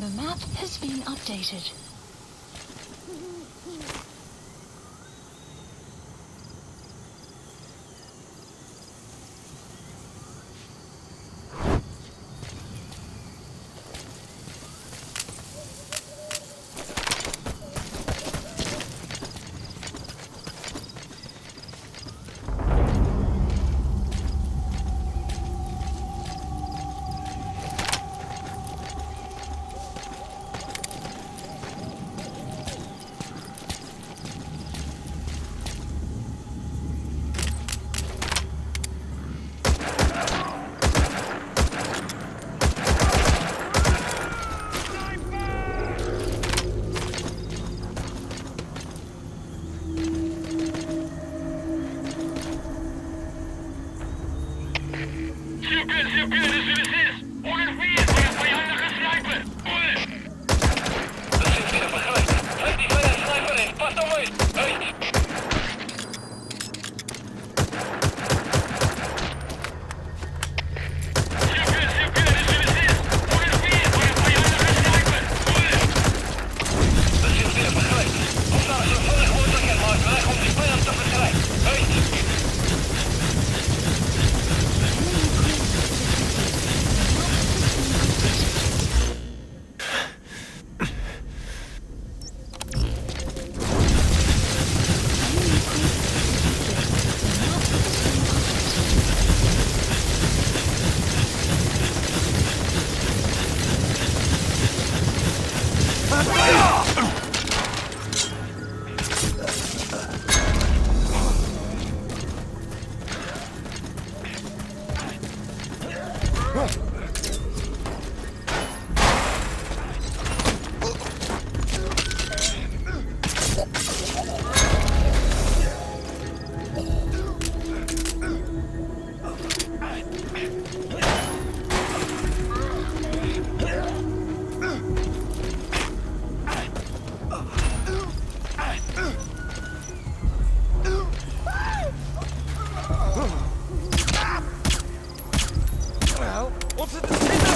The map has been updated. Je suis What? What's the decision?